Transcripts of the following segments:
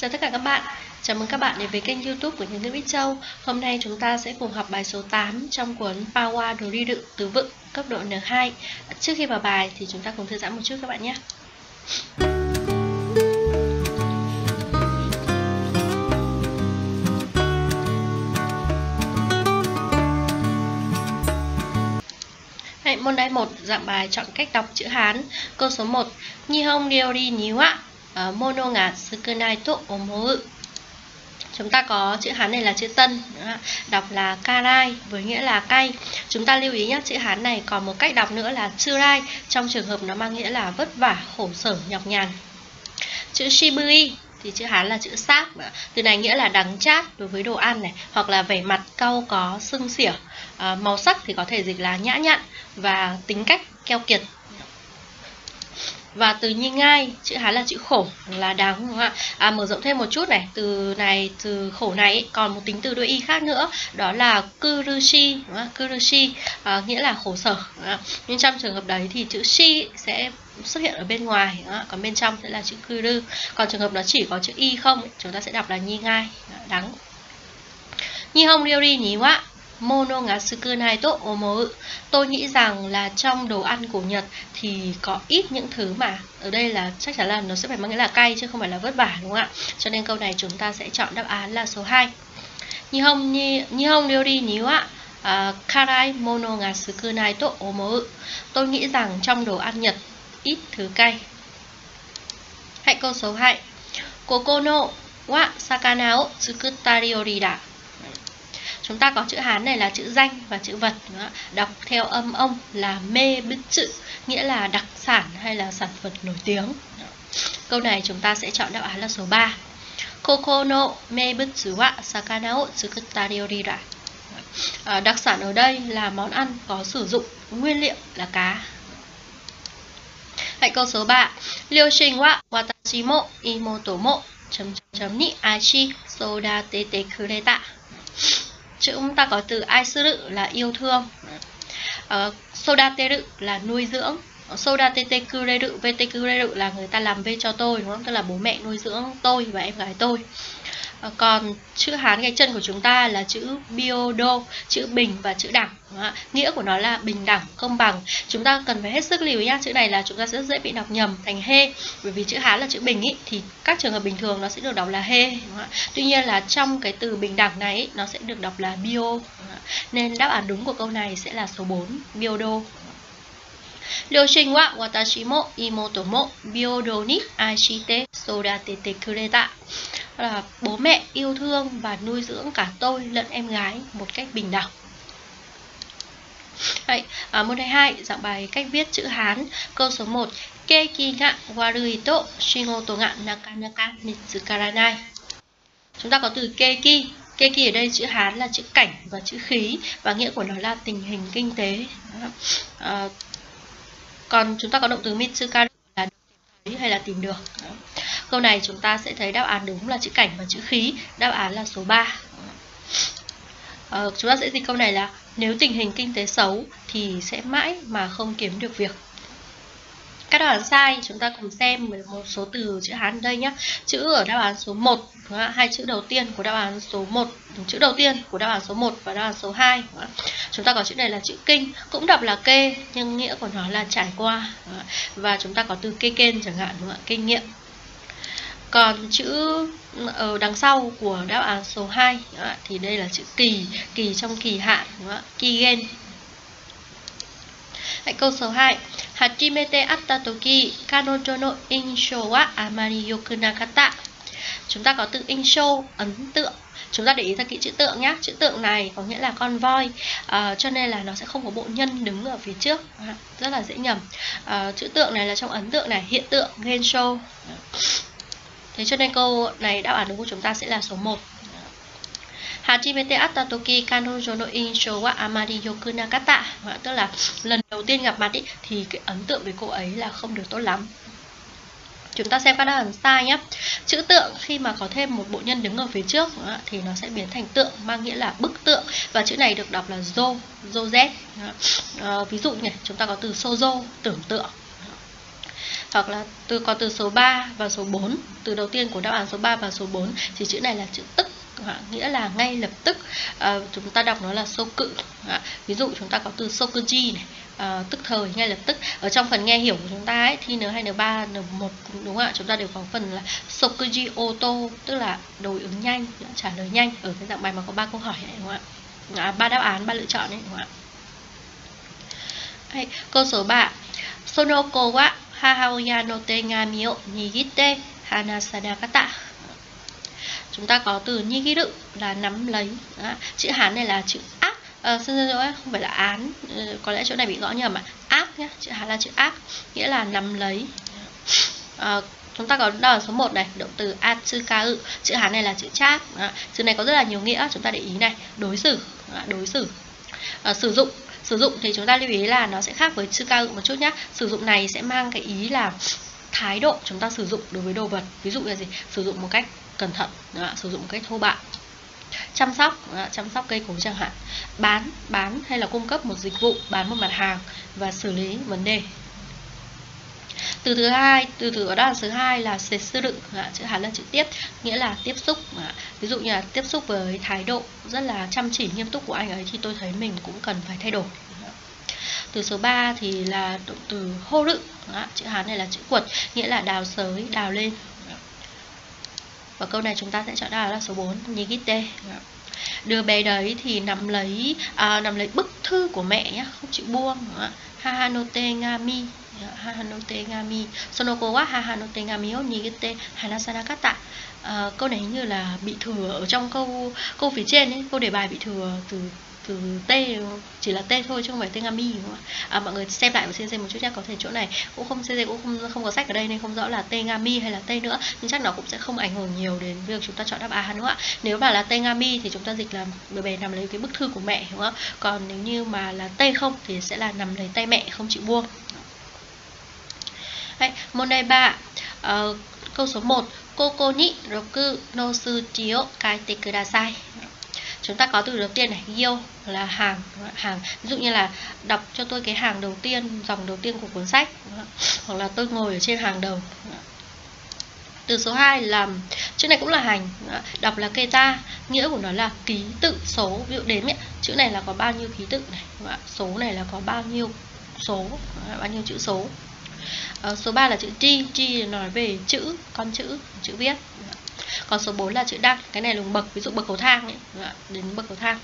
Chào tất cả các bạn, chào mừng các bạn đến với kênh youtube của Nhân ngữ Bích Châu Hôm nay chúng ta sẽ cùng học bài số 8 trong cuốn Power đồ đi đựng từ vựng cấp độ N2 Trước khi vào bài thì chúng ta cùng thư giãn một chút các bạn nhé. Hãy, môn đáy 1, dạng bài chọn cách đọc chữ Hán. Câu số 1 Nhi hông Nihon đi ni wa uh, mono nga sukunai to omou Chúng ta có chữ Hán này là chữ Tân, đọc là Karai với nghĩa là cay. Chúng ta lưu ý nhé, chữ Hán này còn một cách đọc nữa là Churai, trong trường hợp nó mang nghĩa là vất vả, khổ sở, nhọc nhằn. Chữ Shibui thì chữ Hán là chữ sáp, từ này nghĩa là đắng chát đối với đồ ăn này, hoặc là vẻ mặt cau có sưng xỉa. À, ờ, màu sắc thì có thể dịch là nhã nhặn và tính cách keo kiệt và từ nhi ngai chữ hán là chữ khổ là đáng đúng không ạ? À, mở rộng thêm một chút này từ này từ khổ này còn một tính từ đuôi y khác nữa đó là kurushi đúng không? kurushi à, nghĩa là khổ sở à, nhưng trong trường hợp đấy thì chữ shi sẽ xuất hiện ở bên ngoài đó. còn bên trong sẽ là chữ kuru. Còn trường hợp nó chỉ có chữ y không chúng ta sẽ đọc là nhi ngai đắng nhi hông ryori nhí quá mono nga sukunai to omou. Tôi nghĩ rằng là trong đồ ăn của Nhật thì có ít những thứ mà ở đây là chắc chắn là nó sẽ phải mang nghĩa là cay chứ không phải là vất vả đúng không ạ? Cho nên câu này chúng ta sẽ chọn đáp án là số 2. Nihon ni Nihon ryori ni wa uh, karai mono nga sukunai to omou. Tôi nghĩ rằng trong đồ ăn Nhật ít thứ cay. Hãy câu số 2. Kokono wa sakana o tsukutta ryori da. Chúng ta có chữ Hán này là chữ danh và chữ vật Đọc theo âm ông là mê bích chữ, Nghĩa là đặc sản hay là sản vật nổi tiếng. Câu này chúng ta sẽ chọn đáp án là số 3 Koko no mebutsu wa sakana o tsukutta ryori à, Đặc sản ở đây là món ăn có sử dụng nguyên liệu là cá. Hãy câu số 3 Liêu trình wa watashi mo, imoto mo, chấm chấm ni ashi soda tete kureta chúng ta có từ ai sư rự là yêu thương. Ờ, uh, soda tê rự là nuôi dưỡng. Soda tete kureru vete kureru là người ta làm v cho tôi đúng không? Tức là bố mẹ nuôi dưỡng tôi và em gái tôi. còn chữ hán gạch chân của chúng ta là chữ biodo chữ bình và chữ đẳng nghĩa của nó là bình đẳng công bằng chúng ta cần phải hết sức lưu ý nhá chữ này là chúng ta sẽ rất dễ bị đọc nhầm thành hê bởi vì chữ hán là chữ bình ý, thì các trường hợp bình thường nó sẽ được đọc là hê tuy nhiên là trong cái từ bình đẳng này ý, nó sẽ được đọc là bio nên đáp án đúng của câu này sẽ là số 4 biodo 両親は私も妹も平等に愛して育ててくれた。 Là bố mẹ yêu thương và nuôi dưỡng cả tôi lẫn em gái một cách bình đẳng. Đấy, à, môn 22, dạng bài cách viết chữ Hán. Câu số 1. Keiki ga shingo to shigoto ga nakanaka mitsukaranai. Chúng ta có từ keiki. Keiki ở đây chữ Hán là chữ cảnh và chữ khí và nghĩa của nó là tình hình kinh tế. À, còn chúng ta có động từ mitsukaranai là tìm thấy hay là tìm được. Câu này chúng ta sẽ thấy đáp án đúng là chữ cảnh và chữ khí, đáp án là số 3. Ờ, chúng ta sẽ dịch câu này là nếu tình hình kinh tế xấu thì sẽ mãi mà không kiếm được việc. Các đáp án sai chúng ta cùng xem một số từ chữ Hán đây nhé. Chữ ở đáp án số 1, hai chữ đầu tiên của đáp án số 1, chữ đầu tiên của đáp án số 1 và đáp án số 2. Chúng ta có chữ này là chữ kinh, cũng đọc là kê nhưng nghĩa của nó là trải qua. Và chúng ta có từ kê kênh chẳng hạn, đúng không? kinh nghiệm còn chữ ở đằng sau của đáp án số 2 thì đây là chữ kỳ kỳ trong kỳ hạn kỳ gen. Hãy câu số 2 Hajimete atta toki kanojo no insho wa amari yoku nakata Chúng ta có từ insho, ấn tượng. Chúng ta để ý ra kỹ chữ tượng nhé Chữ tượng này có nghĩa là con voi. À, Cho nên là nó sẽ không có bộ nhân đứng ở phía trước. À, Rất là dễ nhầm. À, Chữ tượng này là trong ấn tượng này. Hiện tượng, gensho Thế cho nên câu này đáp án đúng của chúng ta sẽ là số 1. Hajimete kanojo no insho wa amari. Tức là lần đầu tiên gặp mặt ý, thì cái ấn tượng với cô ấy là không được tốt lắm. Chúng ta xem các đáp án sai nhé. Chữ tượng khi mà có thêm một bộ nhân đứng ở phía trước thì nó sẽ biến thành tượng mang nghĩa là bức tượng và chữ này được đọc là zo, zo z. Ờ, ví dụ này chúng ta có từ sozo, tưởng tượng hoặc là từ có từ số 3 và số 4 từ đầu tiên của đáp án số 3 và số 4 thì chữ này là chữ tức nghĩa là ngay lập tức. À, chúng ta đọc nó là sô cự à, ví dụ chúng ta có từ sokuji này à, tức thời ngay lập tức. Ở trong phần nghe hiểu của chúng ta ấy thi n2 n3 n1 đúng không ạ? Chúng ta đều có phần là sokuji auto tức là đối ứng nhanh trả lời nhanh ở cái dạng bài mà có ba câu hỏi này đúng không ạ? À, ba à, đáp án ba lựa chọn đấy đúng không ạ? Đấy, câu số 3 Sonoko wa Hahaoya no te o nigite hanasadakata. Chúng ta có từ nigiru là nắm lấy. Đó. Chữ Hán này là chữ áp à, ờ, xin lỗi không phải là án. Ờ, có lẽ chỗ này bị gõ nhầm mà áp nhé chữ Hán là chữ áp nghĩa là nắm lấy. À, chúng ta có đó là số 1 này động từ atsukau chữ Hán này là chữ chát chữ này có rất là nhiều nghĩa chúng ta để ý này. Đối xử. Đối xử. À, sử dụng sử dụng thì chúng ta lưu ý là nó sẽ khác với tsukau một chút nhé sử dụng này sẽ mang cái ý là thái độ chúng ta sử dụng đối với đồ vật. Ví dụ là gì? Sử dụng một cách cẩn thận đó, sử dụng một cách thô bạo. Chăm sóc đó, chăm sóc cây cối chẳng hạn. Bán bán hay là cung cấp một dịch vụ bán một mặt hàng và xử lý vấn đề từ thứ hai từ từ ở đó là thứ hai là sẽ sư đựng chữ hán là chữ tiếp nghĩa là tiếp xúc ví dụ như là tiếp xúc với thái độ rất là chăm chỉ nghiêm túc của anh ấy thì tôi thấy mình cũng cần phải thay đổi từ số 3 thì là động từ hô rự chữ hán này là chữ quật nghĩa là đào sới đào lên và câu này chúng ta sẽ chọn đáp là số 4 Nigite Đứa bé đấy thì nắm lấy à, nắm lấy bức thư của mẹ nhé Không chịu buông Hahanote ngami Hahanote ngami Sonoko wa Hahanote ngami o nigete hanasanakata. À, Câu này như là bị thừa ở trong câu câu phía trên ấy, câu đề bài bị thừa từ từ T chỉ là T thôi chứ không phải Tengami đúng không ạ? À, mọi người xem lại và CC xem một chút nhé có thể chỗ này cũng không CC cũng không không có sách ở đây nên không rõ là Tengami hay là T nữa. Nhưng chắc nó cũng sẽ không ảnh hưởng nhiều đến việc chúng ta chọn đáp án đúng không ạ? Nếu mà là Tengami thì chúng ta dịch là đứa bé nằm lấy cái bức thư của mẹ đúng không còn nếu như mà là T không thì sẽ là nằm lấy tay mẹ không chịu buông. Đấy, môn đề 3 uh, câu số 1 Koko ni roku no suchi o kaite kudasai chúng ta có từ đầu tiên này yêu là hàng hàng ví dụ như là đọc cho tôi cái hàng đầu tiên dòng đầu tiên của cuốn sách hoặc là tôi ngồi ở trên hàng đầu từ số 2 là chữ này cũng là hành đọc là keta nghĩa của nó là ký tự số. Ví dụ đếm ấy, chữ này là có bao nhiêu ký tự này số này là có bao nhiêu số bao nhiêu chữ số. Ờ, số 3 là chữ G G nói về chữ con chữ chữ viết. Còn số 4 là chữ đăng. Cái này là bậc ví dụ bậc cầu thang ấy. Đến bậc cầu thang.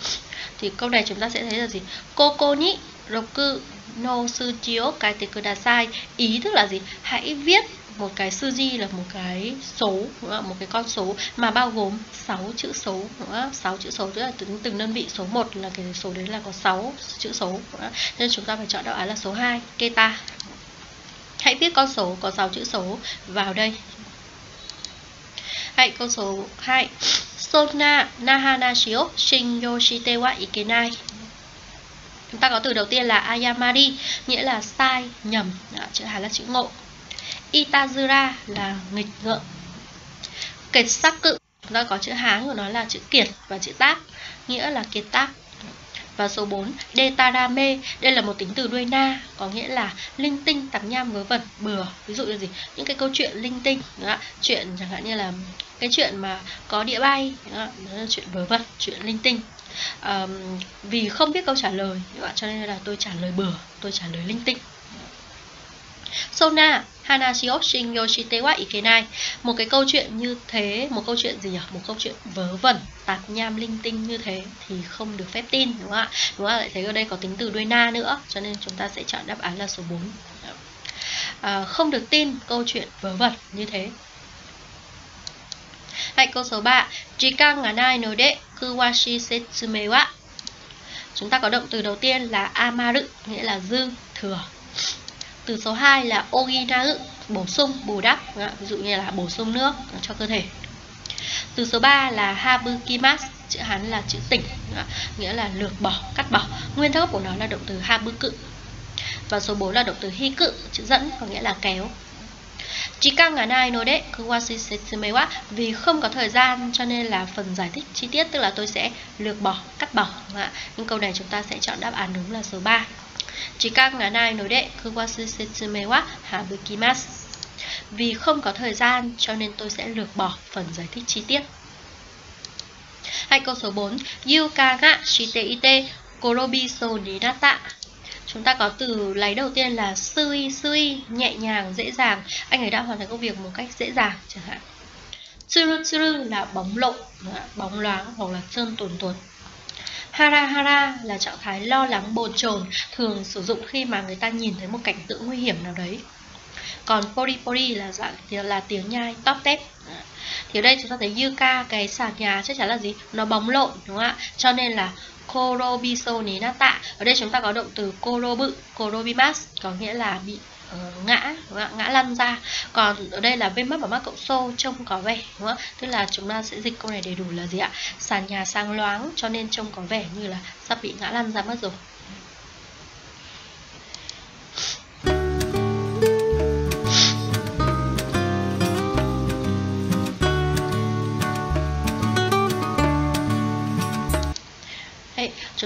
Thì câu này chúng ta sẽ thấy là gì? Koko ni roku no suchio kaite kudasai ý tức là gì? Hãy viết một cái suji là một cái số một cái con số mà bao gồm 6 chữ số 6 chữ số tức là từng, từng đơn vị số 1 là cái số đấy là có 6 chữ số nên chúng ta phải chọn đáp án là số 2 keta hãy viết con số có 6 chữ số vào đây. Hãy câu số 2 Sona Nahanashio Shinyoshite wa ikenai. Chúng ta có từ đầu tiên là Ayamari Nghĩa là sai, nhầm. Đó, Chữ Hán là chữ ngộ. Itazura là nghịch ngợm. Kệt sắc cự Chúng ta có chữ Hán của nó là chữ kiệt và chữ tác Nghĩa là kiệt tác và số 4, detarame, đây là một tính từ đuôi na, có nghĩa là linh tinh, tạp nham, vớ vẩn, bừa. Ví dụ như gì? Những cái câu chuyện linh tinh, đó, chuyện chẳng hạn như là cái chuyện mà có địa bay, đó, đó là chuyện vớ vẩn, chuyện linh tinh. Um, vì không biết câu trả lời, cho nên là tôi trả lời bừa, tôi trả lời linh tinh. Sona Hanashio Shin Yoshite wa Ikenai Một cái câu chuyện như thế Một câu chuyện gì nhỉ? Một câu chuyện vớ vẩn Tạp nham linh tinh như thế Thì không được phép tin đúng không ạ? Đúng không ạ? Lại thấy ở đây có tính từ đuôi na nữa Cho nên chúng ta sẽ chọn đáp án là số 4 à, Không được tin câu chuyện vớ vẩn như thế Hãy câu số 3 Jikan ga nai no de kuwashi setsume wa Chúng ta có động từ đầu tiên là amaru Nghĩa là dư, thừa từ số 2 là oginaru, bổ sung, bù đắp, ví dụ như là bổ sung nước cho cơ thể. Từ số 3 là habukimasu, chữ Hán là chữ tỉnh, nghĩa là lược bỏ, cắt bỏ. Nguyên gốc của nó là động từ habuku. Và số 4 là động từ hiku, chữ dẫn, có nghĩa là kéo. Chika nga nai no de kuwashi setsume wa vì không có thời gian cho nên là phần giải thích chi tiết tức là tôi sẽ lược bỏ, cắt bỏ. Nhưng câu này chúng ta sẽ chọn đáp án đúng là số 3. 지각나나이 노래 그것을 스스메와 하부키마스 Vì không có thời gian cho nên tôi sẽ lược bỏ phần giải thích chi tiết. Hai câu số 4, Yuka ga shite ite korobi so ninata. Chúng ta có từ lấy đầu tiên là sui sui, nhẹ nhàng, dễ dàng. Anh ấy đã hoàn thành công việc một cách dễ dàng chẳng hạn. Tsuru tsuru là bóng lộn, bóng loáng hoặc là trơn tuồn tuồn. Hara hara là trạng thái lo lắng bồn chồn, thường sử dụng khi mà người ta nhìn thấy một cảnh tượng nguy hiểm nào đấy. Còn pori pori là dạng là tiếng nhai, top tép. Thì ở đây chúng ta thấy Yuka cái sạc nhà chắc chắn là gì? Nó bóng lộn đúng không ạ? Cho nên là korobiso ní nata. Ở đây chúng ta có động từ korobu, korobimas có nghĩa là bị uh, ngã ngã lăn ra. Còn ở đây là bên mắt và mắt cộng xô trông có vẻ đúng không? tức là chúng ta sẽ dịch câu này đầy đủ là gì ạ? Sàn nhà sang loáng cho nên trông có vẻ như là sắp bị ngã lăn ra mất rồi.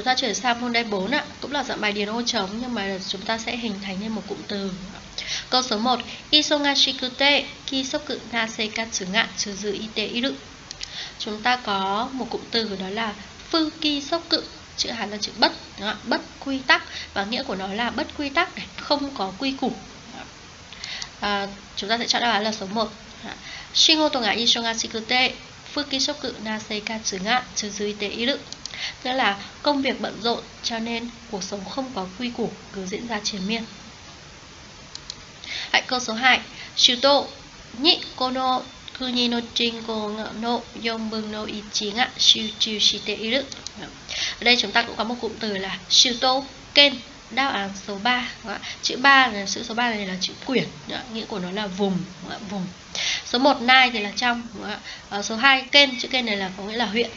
Chúng ta chuyển sang môn đề 4 ạ, cũng là dạng bài điền ô trống nhưng mà chúng ta sẽ hình thành nên một cụm từ. Câu số 1, Isongashikute kisoku naseka ga tsuzu ite iru. Chúng ta có một cụm từ đó là fuki soku, chữ Hán là chữ bất, bất quy tắc và nghĩa của nó là bất quy tắc này, không có quy củ. À, chúng ta sẽ chọn đáp án là số 1. Shingoto ga isongashikute fuki soku naseka ga tsuzu ite iru. Tức là công việc bận rộn, cho nên cuộc sống không có quy củ, cứ diễn ra triền miên. Hãy câu số 2. Shuto nhị kono kuni no jinko no yonbun no ichi ga shuchu shite iru. Ở đây chúng ta cũng có một cụm từ là shuto ken đáp án số 3 chữ 3 là chữ số 3 này là chữ quyển nghĩa của nó là vùng vùng. Số 1 nai thì là trong à, số 2 kênh chữ kênh này là có nghĩa là huyện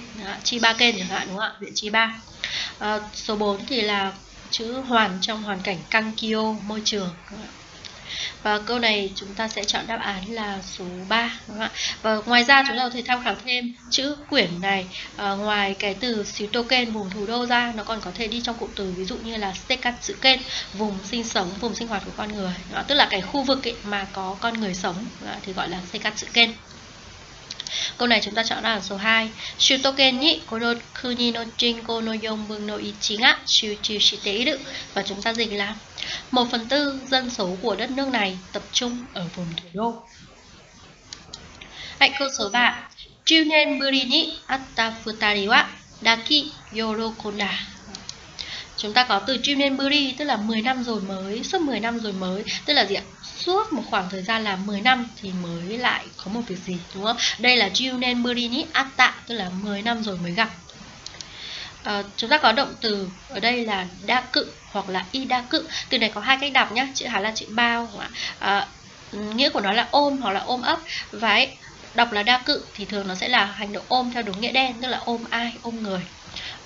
chi ba kênh chẳng hạn đúng không ạ? Huyện chi ba. À, số 4 thì là chữ hoàn trong hoàn cảnh căng kio môi trường đúng không? Và câu này chúng ta sẽ chọn đáp án là số 3 đúng không ạ? Và ngoài ra chúng ta có thể tham khảo thêm chữ quyển này à, ngoài cái từ Token vùng thủ đô ra nó còn có thể đi trong cụm từ ví dụ như là Sekatsuken vùng sinh sống, vùng sinh hoạt của con người. Tức là cái khu vực ấy mà có con người sống thì gọi là Sekatsuken. Câu này chúng ta chọn là số 2. Shutoken ni kono kuni no jinko no yonbun no ichi ga shuchu shite iru. Và chúng ta dịch là 1 phần tư dân số của đất nước này tập trung ở vùng thủ đô. hãy câu số 3. Chunen buri ni atta futari wa daki yorokonda. Chúng ta có từ Junen tức là 10 năm rồi mới, suốt 10 năm rồi mới, tức là gì ạ? suốt một khoảng thời gian là 10 năm thì mới lại có một việc gì đúng không? Đây là Junen Murini Atta tức là 10 năm rồi mới gặp. À, chúng ta có động từ ở đây là đa cự hoặc là y đa cự. Từ này có hai cách đọc nhá chữ Hán là chữ bao, à, nghĩa của nó là ôm hoặc là ôm ấp và ấy, đọc là đa cự thì thường nó sẽ là hành động ôm theo đúng nghĩa đen tức là ôm ai ôm người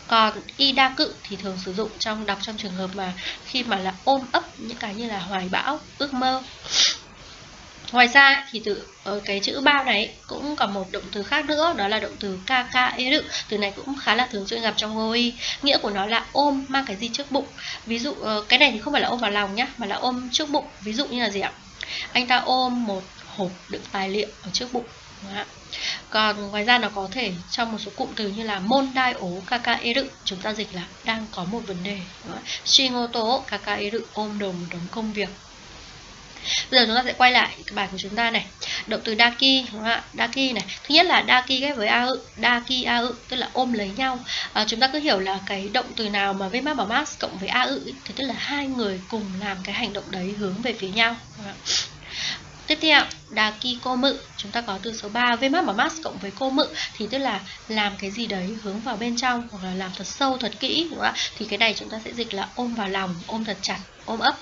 còn y đa cự thì thường sử dụng trong đọc trong trường hợp mà khi mà là ôm ấp những cái như là hoài bão ước mơ Ngoài ra thì từ ở ờ, cái chữ bao này cũng có một động từ khác nữa đó là động từ kaka eru. Từ này cũng khá là thường xuyên gặp trong GOI. Nghĩa của nó là ôm mang cái gì trước bụng. Ví dụ ờ, cái này thì không phải là ôm vào lòng nhá, mà là ôm trước bụng. Ví dụ như là gì ạ? Anh ta ôm một hộp đựng tài liệu ở trước bụng. Vâng Còn ngoài ra nó có thể trong một số cụm từ như là môn đai ố kaka eru chúng ta dịch là đang có một vấn đề. Vâng Shingoto kaka eru ôm đầu một đống công việc. Bây giờ chúng ta sẽ quay lại cái bài của chúng ta này. Động từ daki đúng không ạ? Daki này. Thứ nhất là daki ghép với a ự, daki a ự tức là ôm lấy nhau. À, chúng ta cứ hiểu là cái động từ nào mà với bảo mas cộng với a ự thì tức là hai người cùng làm cái hành động đấy hướng về phía nhau. Vâng Tiếp theo, đà kỳ cô mự. Chúng ta có từ số 3 với mắt và mắt cộng với cô mự. Thì tức là làm cái gì đấy hướng vào bên trong Hoặc là làm thật sâu, thật kỹ đúng không? Thì cái này chúng ta sẽ dịch là ôm vào lòng, ôm thật chặt, ôm ấp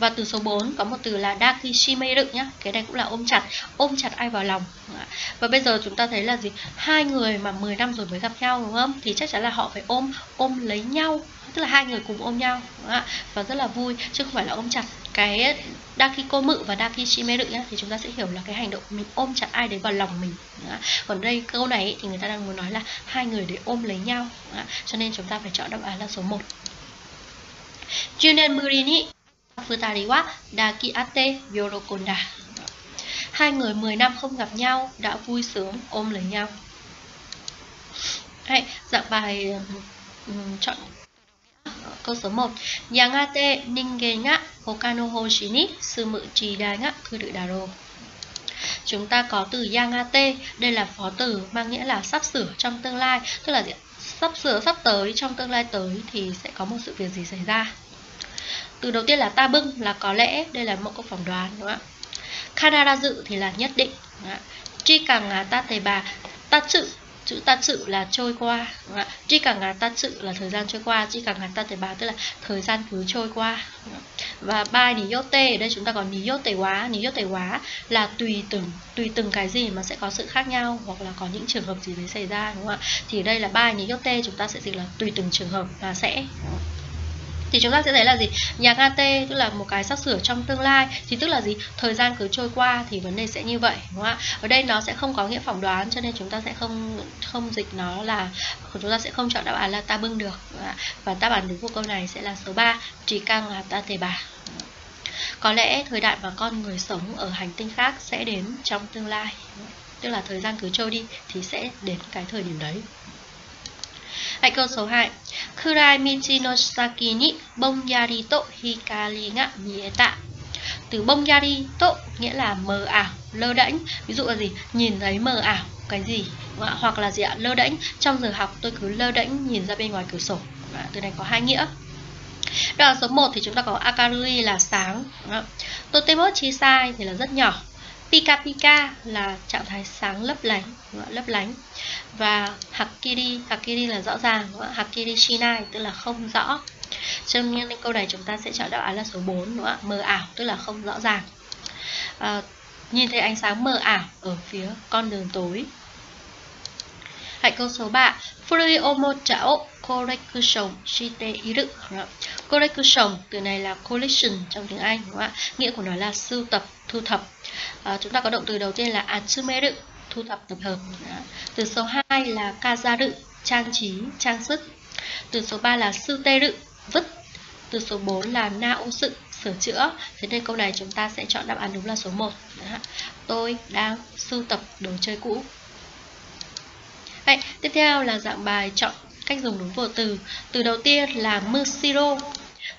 và từ số 4 có một từ là dakishimeru nhá. Cái này cũng là ôm chặt, ôm chặt ai vào lòng. Dạ. Và bây giờ chúng ta thấy là gì? Hai người mà 10 năm rồi mới gặp nhau đúng không? Thì chắc chắn là họ phải ôm ôm lấy nhau, tức là hai người cùng ôm nhau dạ. và rất là vui chứ không phải là ôm chặt. Cái daki cô mự và daki dakishimeru nhá thì chúng ta sẽ hiểu là cái hành động mình ôm chặt ai đấy vào lòng mình. Dạ. Còn đây câu này thì người ta đang muốn nói là hai người để ôm lấy nhau. Cho nên chúng ta phải chọn đáp án là số 1. Junen Murini Futari wa daki ate yorokonda Hai người 10 năm không gặp nhau đã vui sướng ôm lấy nhau. Hay, dạng bài um, chọn câu số 1 Yagate ningen ga hokano hoshi ni sumu chidai ga kuru daro Chúng ta có từ yagate, đây là phó từ mang nghĩa là sắp sửa trong tương lai, tức là gì? sắp sửa sắp tới trong tương lai tới thì sẽ có một sự việc gì xảy ra. Từ đầu tiên là ta bưng là có lẽ, đây là một câu phỏng đoán đúng không ạ? Canada dự thì là nhất định. Chi càng ta tề bà ta chữ chữ ta chữ là trôi qua chi càng ngà ta chữ là thời gian trôi qua chi càng ngà ta tề bà tức là thời gian cứ trôi qua và bài ní yốt tê ở đây chúng ta có ní yốt tề quá ní yốt tề quá là tùy từng tùy từng cái gì mà sẽ có sự khác nhau hoặc là có những trường hợp gì đấy xảy ra đúng không ạ thì đây là bài ní yốt tê chúng ta sẽ dịch là tùy từng trường hợp là sẽ thì chúng ta sẽ thấy là gì? Nhà ga t tức là một cái sắp sửa trong tương lai. Thì tức là gì? Thời gian cứ trôi qua thì vấn đề sẽ như vậy, đúng không ạ? Ở đây nó sẽ không có nghĩa phỏng đoán cho nên chúng ta sẽ không không dịch nó là, chúng ta sẽ không chọn đáp án là ta bưng được và đáp án đúng của câu này sẽ là số 3 chỉ căng là ta thể bà. Có lẽ thời đại mà con người sống ở hành tinh khác sẽ đến trong tương lai tức là thời gian cứ trôi đi thì sẽ đến cái thời điểm đấy. Hãy câu số 2. Kurai michi no saki ni bongyari to hikari ga mieta. Từ bongyari to nghĩa là mờ ảo, lơ đễnh. Ví dụ là gì? Nhìn thấy mờ ảo. Cái gì? Hoặc là gì ạ? Lơ đễnh. Trong giờ học tôi cứ lơ đễnh nhìn ra bên ngoài cửa sổ. Từ này có hai nghĩa. Đoạn số 1 thì chúng ta có akarui là sáng. Totemo chisai thì là rất nhỏ. Pika Pika là trạng thái sáng lấp lánh, lấp lánh. Và Hakiri, Hakiri là rõ ràng, Hakiri Shinai tức là không rõ. Cho nên câu này chúng ta sẽ chọn đáp án là số 4 đúng không? Mờ ảo tức là không rõ ràng. À, nhìn thấy ánh sáng mờ ảo ở phía con đường tối. Hãy câu số 3. Furui omochao collection shite iru. Collection từ này là collection trong tiếng Anh đúng không ạ? Nghĩa của nó là sưu tập, thu thập à, chúng ta có động từ đầu tiên là atsumeru thu thập tập hợp. Đó. từ số 2 là kazaru trang trí trang sức. Từ số 3 là suteru vứt. Từ số 4 là naosu sửa chữa. Thế nên câu này chúng ta sẽ chọn đáp án đúng là số 1 Đó. tôi đang sưu tập đồ chơi cũ. Đấy, tiếp theo là dạng bài chọn cách dùng đúng vừa từ. Từ đầu tiên là mushiro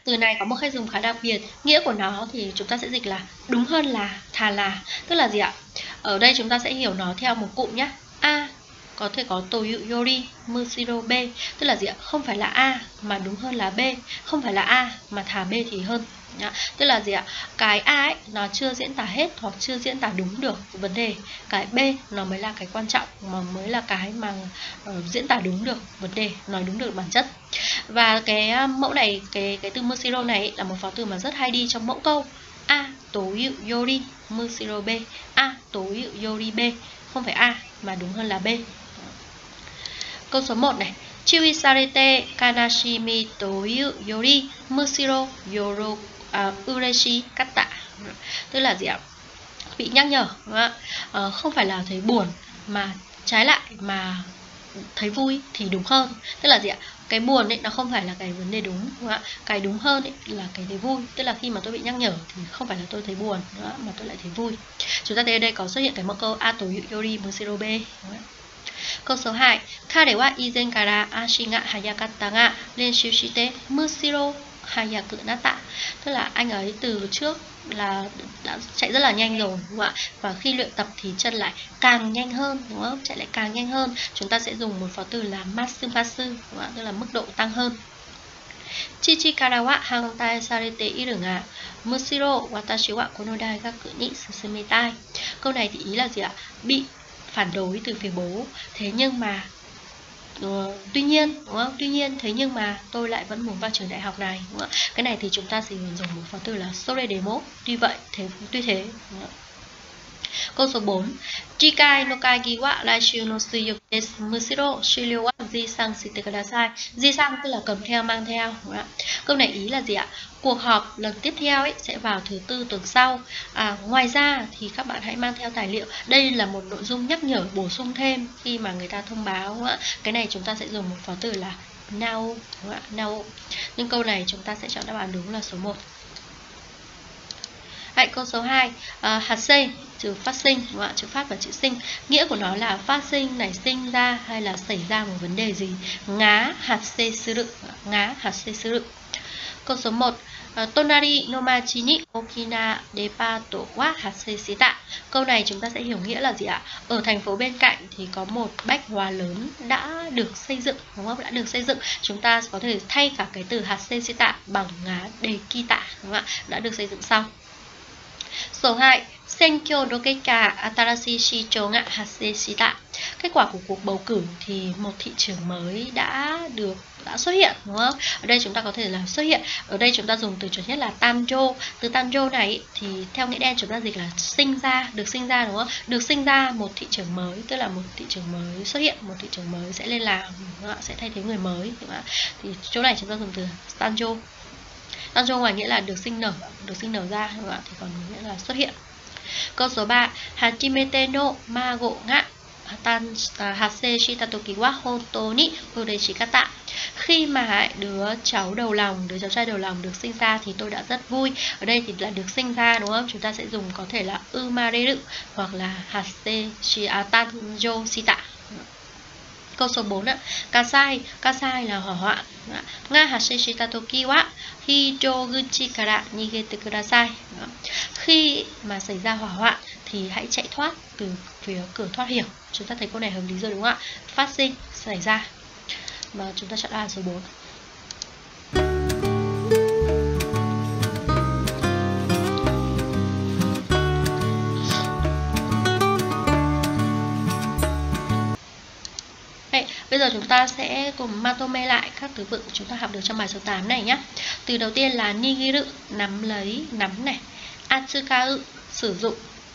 từ này có một cách dùng khá đặc biệt. Nghĩa của nó thì chúng ta sẽ dịch là đúng hơn là thà là. Tức là gì ạ? Ở đây chúng ta sẽ hiểu nó theo một cụm nhé a có thể có toyu yori musiro b tức là gì ạ? Không phải là a mà đúng hơn là b. Không phải là a mà thà b thì hơn. Nhá. Tức là gì ạ? Cái A ấy nó chưa diễn tả hết hoặc chưa diễn tả đúng được vấn đề. Cái B nó mới là cái quan trọng mà mới là cái mà uh, diễn tả đúng được vấn đề, nói đúng được bản chất. Và cái uh, mẫu này, cái cái từ Mushiro này ấy, là một phó từ mà rất hay đi trong mẫu câu. A tối yu yori Mushiro B. A tối yu yori B. Không phải A mà đúng hơn là B. Câu số 1 này. Chiwi sarete kanashimi toyu yori mushiro yoroku uh, ureshi katta tức là gì ạ? Bị nhắc nhở đúng không, uh, không phải là thấy buồn mà trái lại mà thấy vui thì đúng hơn. Tức là gì ạ? Cái buồn ấy nó không phải là cái vấn đề đúng, đúng không ạ? Cái đúng hơn ấy là cái thấy vui. Tức là khi mà tôi bị nhắc nhở thì không phải là tôi thấy buồn nữa mà tôi lại thấy vui. Chúng ta thấy ở đây có xuất hiện cái mẫu câu ato yori musiro b Câu số 2 Kare wa izen kara ashi ga hayakatta ga hai nhà cửa nát tạ. Tức là anh ấy từ trước là đã chạy rất là nhanh rồi, đúng không ạ? Và khi luyện tập thì chân lại càng nhanh hơn, đúng không? Chạy lại càng nhanh hơn. Chúng ta sẽ dùng một phó từ là masumasu đúng không ạ? Tức là mức độ tăng hơn. Chichi karawa hantai sarete iru ga musiro watashi wa kono daigaku ni susumetai. câu này thì ý là gì ạ? Bị phản đối từ phía bố. Thế nhưng mà Ờ, tuy nhiên, đúng không tuy nhiên, thế nhưng mà tôi lại vẫn muốn vào trường đại học này, đúng không? cái này thì chúng ta chỉ dùng một phó từ là sore demo tuy vậy, thế, tuy thế, đúng không? Câu số 4 Jikai no kagi wa raishu no suiyo desu. Mushiro shiryu wa jisang shite kudasai. Jisang tức là cầm theo, mang theo. Câu này ý là gì ạ? Cuộc họp lần tiếp theo ấy sẽ vào thứ tư tuần sau. À, Ngoài ra thì các bạn hãy mang theo tài liệu. Đây là một nội dung nhắc nhở bổ sung thêm khi mà người ta thông báo Cái này chúng ta sẽ dùng một phó từ là now, now. Nhưng câu này chúng ta sẽ chọn đáp án đúng là số 1 Hãy câu số 2 à, ờ, hạt xây chữ phát sinh đúng không ạ? chữ phát và chữ sinh nghĩa của nó là phát sinh nảy sinh ra hay là xảy ra một vấn đề gì ngá hạt xê sư rự ngá hạt xê sư rự câu số 1 ờ, Tonari no machi ni okina depato wa hasesita. Câu này chúng ta sẽ hiểu nghĩa là gì ạ? Ở thành phố bên cạnh thì có một bách hóa lớn đã được xây dựng, đúng không? Đã được xây dựng. Chúng ta có thể thay cả cái từ hasesita bằng ngá dekita, đúng không ạ? Đã được xây dựng xong. Số 2, Senkyo Dokeka Atarashi Shicho Ngạ Hase Shita. Kết quả của cuộc bầu cử thì một thị trường mới đã được đã xuất hiện đúng không? Ở đây chúng ta có thể là xuất hiện. Ở đây chúng ta dùng từ chuẩn nhất là tanjo. Từ tanjo này thì theo nghĩa đen chúng ta dịch là sinh ra, được sinh ra đúng không? Được sinh ra một thị trường mới, tức là một thị trường mới xuất hiện, một thị trường mới sẽ lên làm, đúng không? sẽ thay thế người mới đúng không? Thì chỗ này chúng ta dùng từ tanjo. Tanjo ngoài nghĩa là được sinh nở, được sinh nở ra các bạn Thì còn nghĩa là xuất hiện. Câu số 3, Hachimete no mago ga tan à, hase shitatoki wa hoto ni ureshikata. Khi mà đứa cháu đầu lòng, đứa cháu trai đầu lòng được sinh ra thì tôi đã rất vui. Ở đây thì là được sinh ra đúng không? Chúng ta sẽ dùng có thể là umareru hoặc là hase shiatanjo à, shita. Câu số 4 ạ. Kasai, Kasai là hỏa hoạn. Nga hase shitatoki wa hijoguchi kara nigete kudasai. Khi mà xảy ra hỏa hoạn thì hãy chạy thoát từ phía cửa thoát hiểm. Chúng ta thấy câu này hợp lý rồi đúng không ạ? Phát sinh xảy ra. Và chúng ta chọn A số 4. Giờ chúng ta sẽ cùng matome lại các từ vựng chúng ta học được trong bài số 8 này nhé. Từ đầu tiên là nigiru, nắm lấy, nắm này. Atsukau, sử dụng,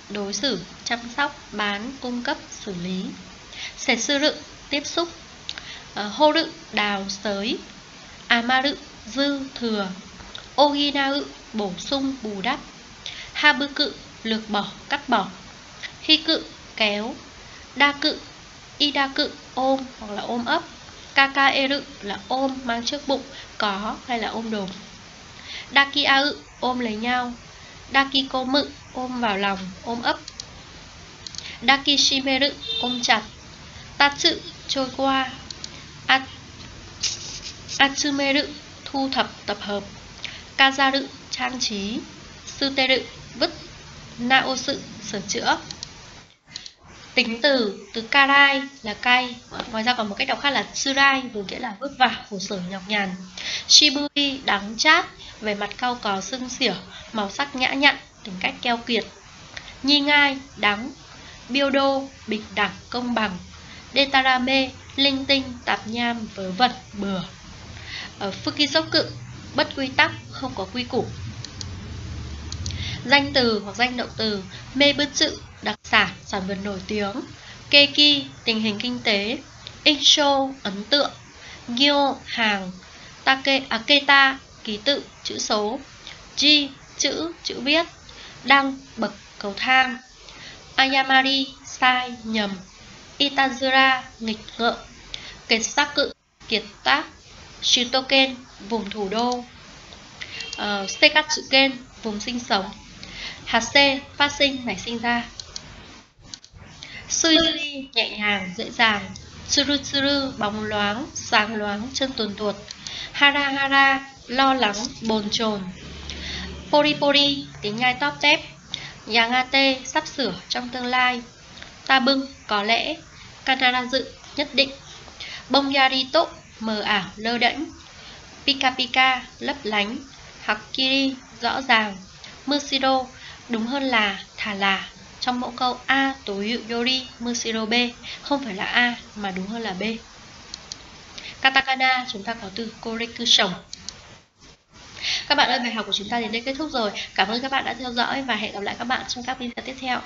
đối xử, chăm sóc, bán, cung cấp, xử lý. Setsuru, tiếp xúc. Uh, horu, đào, sới. Amaru, dư, thừa. Oginau, bổ sung, bù đắp. Habuku, lược bỏ, cắt bỏ. Hiku, kéo. Daku, ida cự ôm hoặc là ôm ấp. Kakaeru là ôm, mang trước bụng, có hay là ôm đồm. Dakiau ôm lấy nhau. Dakikomu, ôm vào lòng, ôm ấp. Dakishimeru, ôm chặt. Tatsu, trôi qua. At atsumeru, thu thập, tập hợp. Kazaru, trang trí. Suteru, vứt. Naosu, sửa chữa tính từ từ karai là cay, ngoài ra còn một cách đọc khác là tsurai vừa nghĩa là vất vả khổ sở nhọc nhằn. Shibui đắng chát về mặt cao có sưng xỉa màu sắc nhã nhặn, tính cách keo kiệt. Nhi ngai đắng biodo bình đẳng công bằng. Detarame linh tinh tạp nham vớ vẩn bừa. Ở fukisoku bất quy tắc, không có quy củ. Danh từ hoặc danh động từ mê bứt sự đặc sản, sản vật nổi tiếng, Keki, tình hình kinh tế, Insho, ấn tượng, Gyo, hàng, Take, à, Aketa, ký tự, chữ số, Ji, chữ, chữ viết, Đăng, bậc cầu thang, Ayamari, sai, nhầm, Itazura, nghịch ngợm, Ketsaku, kiệt tác, Shitoken, vùng thủ đô, uh, Sekatsuken, vùng sinh sống, Hase, phát sinh, nảy sinh ra. Sui nhẹ nhàng, dễ dàng. Suru suru bóng loáng, sáng loáng, chân tuồn tuột. Hara hara, lo lắng, bồn chồn. Pori pori, tiếng nhai tóp tép. Yangate, sắp sửa trong tương lai. Ta bưng, có lẽ Kanara dự, nhất định. Bông tốt mờ ảo, lơ đễnh. Pika pika, lấp lánh. Hakiri, rõ ràng. Mushiro, đúng hơn là, thả là trong mẫu câu A tối yori mushiro B không phải là A mà đúng hơn là B. Katakana chúng ta có từ korekushon. Các bạn ơi, bài học của chúng ta đến đây kết thúc rồi. Cảm ơn các bạn đã theo dõi và hẹn gặp lại các bạn trong các video tiếp theo.